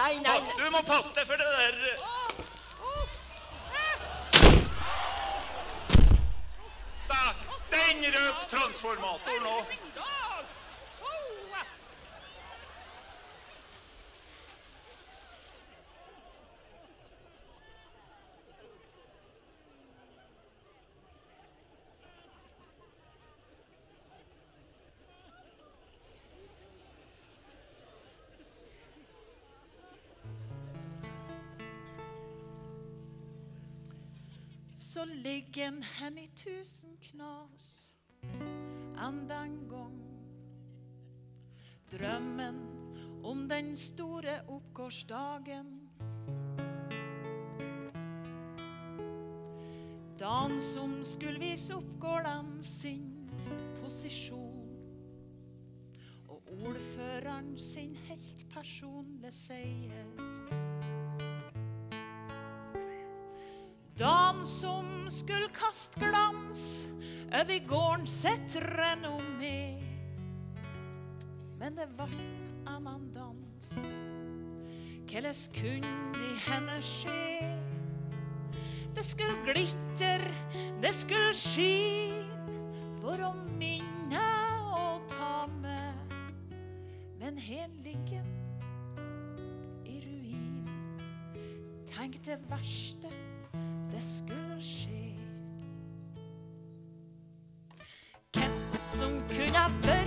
Nei, nei, nei. Du må passe deg for det der Da, Den røk transformatoren òg. Så ligger en hen i tusen knas enda en gang. Drømmen om den store oppgårsdagen. Dan som skulle vise oppgården sin posisjon. Og ordføreren sin helt personlige seier. Som skulle kaste glans over gården sitt renommé. Men det vart en annan dans. Hvordan kunne de henne skje? Det skulle glitter, det skulle skin, for å minne og ta med. Men her ligger i ruin. Tenk det verste det skulle skje. Hvem som kunne vært